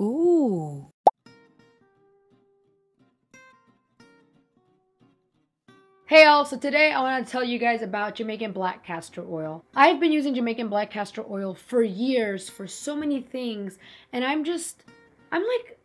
Ooh. Hey all, so today I want to tell you guys about Jamaican black castor oil. I've been using Jamaican black castor oil for years for so many things and I'm just, I'm like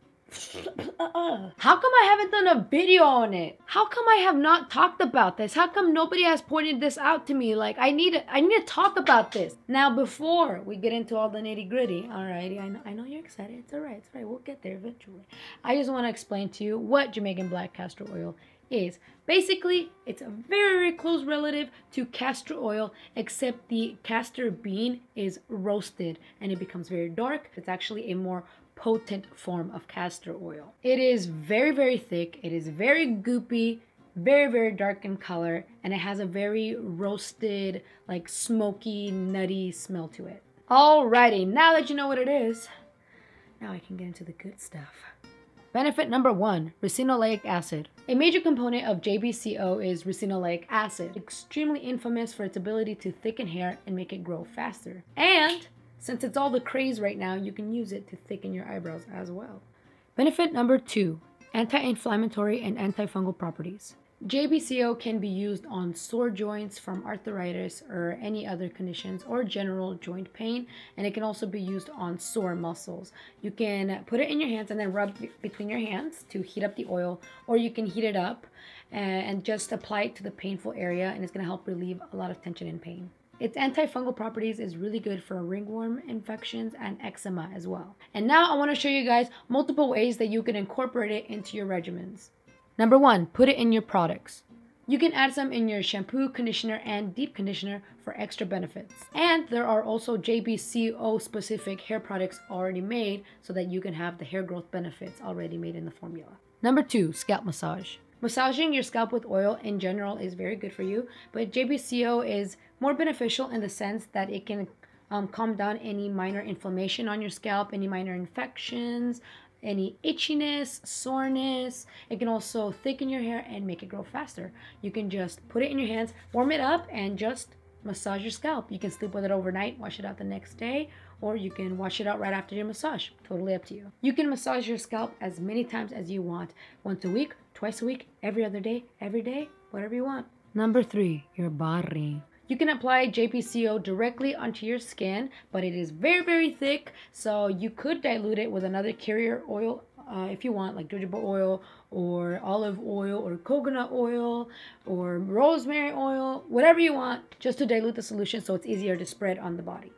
Uh-uh. how come I haven't done a video on it? How come I have not talked about this? How come nobody has pointed this out to me? Like I need I need to talk about this. Now before we get into all the nitty gritty, alrighty, I know, I know you're excited. It's alright, it's alright. We'll get there eventually. I just want to explain to you what Jamaican black castor oil is. Basically, it's a very, very close relative to castor oil, except the castor bean is roasted and it becomes very dark. It's actually a more potent form of castor oil. It is very, very thick. It is very goopy, very, very dark in color, and it has a very roasted, like smoky, nutty smell to it. Alrighty, now that you know what it is, now I can get into the good stuff. Benefit number one, ricinoleic acid. A major component of JBCO is ricinoleic acid, extremely infamous for its ability to thicken hair and make it grow faster. And since it's all the craze right now, you can use it to thicken your eyebrows as well. Benefit number two, anti-inflammatory and antifungal properties. JBCO can be used on sore joints from arthritis or any other conditions or general joint pain and it can also be used on sore muscles. You can put it in your hands and then rub between your hands to heat up the oil or you can heat it up and just apply it to the painful area and it's going to help relieve a lot of tension and pain. Its antifungal properties is really good for ringworm infections and eczema as well. And now I want to show you guys multiple ways that you can incorporate it into your regimens. Number one, put it in your products. You can add some in your shampoo, conditioner, and deep conditioner for extra benefits. And there are also JBCO specific hair products already made so that you can have the hair growth benefits already made in the formula. Number two, scalp massage. Massaging your scalp with oil in general is very good for you, but JBCO is more beneficial in the sense that it can um, calm down any minor inflammation on your scalp, any minor infections, any itchiness, soreness. It can also thicken your hair and make it grow faster. You can just put it in your hands, warm it up, and just massage your scalp. You can sleep with it overnight, wash it out the next day, or you can wash it out right after your massage. Totally up to you. You can massage your scalp as many times as you want. Once a week, twice a week, every other day, every day, whatever you want. Number three, your body. You can apply JBCO directly onto your skin, but it is very, very thick, so you could dilute it with another carrier oil uh, if you want, like jojoba oil or olive oil or coconut oil or rosemary oil, whatever you want, just to dilute the solution so it's easier to spread on the body.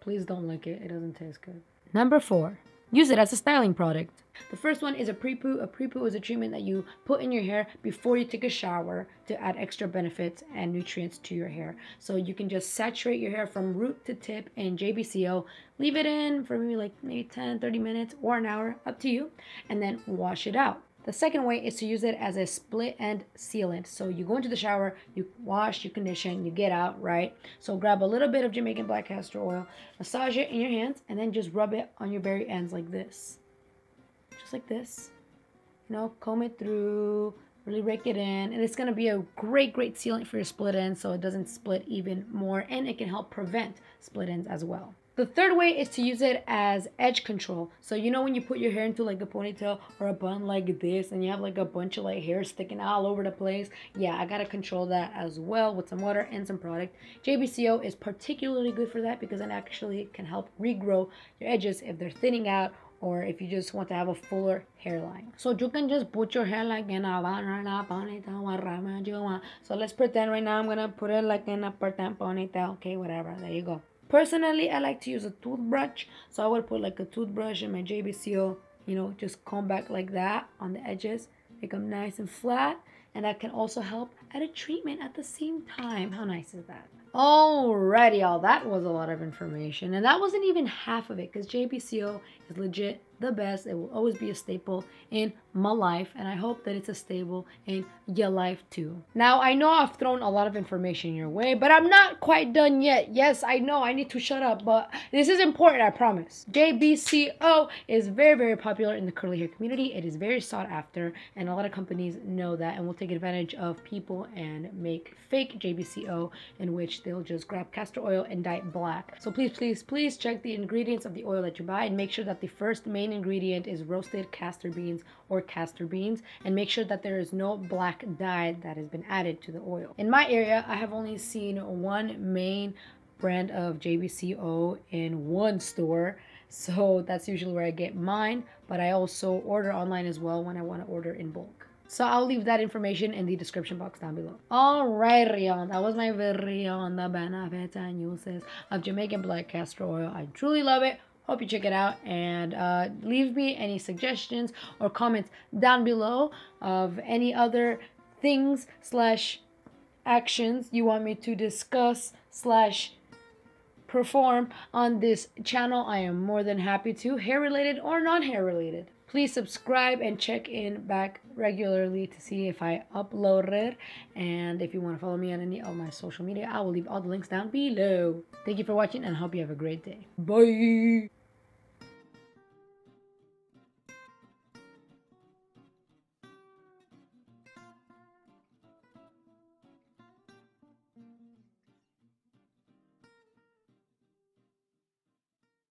Please don't lick it, it doesn't taste good. Number four, use it as a styling product. The first one is a pre-poo. A pre-poo is a treatment that you put in your hair before you take a shower to add extra benefits and nutrients to your hair. So you can just saturate your hair from root to tip in JBCO, leave it in for maybe like maybe 10, 30 minutes or an hour, up to you, and then wash it out. The second way is to use it as a split end sealant. So you go into the shower, you wash, you condition, you get out, right? So grab a little bit of Jamaican black castor oil, massage it in your hands, and then just rub it on your very ends like this. Just like this. You know, comb it through, really rake it in. And it's going to be a great, great sealant for your split ends so it doesn't split even more. And it can help prevent split ends as well. The third way is to use it as edge control. So you know when you put your hair into like a ponytail or a bun like this and you have like a bunch of like hair sticking all over the place. Yeah, I gotta control that as well with some water and some product. JBCO is particularly good for that because it actually can help regrow your edges if they're thinning out or if you just want to have a fuller hairline. So you can just put your hair like in a. So let's pretend right now I'm gonna put it like in a ponytail. Okay, whatever. There you go. Personally, I like to use a toothbrush. So I would put like a toothbrush in my JBCO, you know, just comb back like that on the edges, make them nice and flat. And that can also help at a treatment at the same time. How nice is that? Alrighty, y'all. That was a lot of information. And that wasn't even half of it because JBCO is legit the best. It will always be a staple in my life, and I hope that it's a staple in your life too. Now, I know I've thrown a lot of information your way, but I'm not quite done yet. Yes, I know I need to shut up, but this is important, I promise. JBCO is very, very popular in the curly hair community. It is very sought after, and a lot of companies know that and will take advantage of people and make fake JBCO in which they'll just grab castor oil and dye it black. So please, please, please check the ingredients of the oil that you buy and make sure that the first main ingredient is roasted castor beans or castor beans and make sure that there is no black dye that has been added to the oil. In my area, I have only seen one main brand of JBCO in one store. So that's usually where I get mine, but I also order online as well when I want to order in bulk. So I'll leave that information in the description box down below. Alright, Rion, that was my video on the benefits and uses of Jamaican black castor oil. I truly love it. Hope you check it out and uh, leave me any suggestions or comments down below of any other things slash actions you want me to discuss slash perform on this channel. I am more than happy to, hair related or non hair related. Please subscribe and check in back regularly to see if I upload it. And if you want to follow me on any of my social media, I will leave all the links down below. Thank you for watching and hope you have a great day. Bye!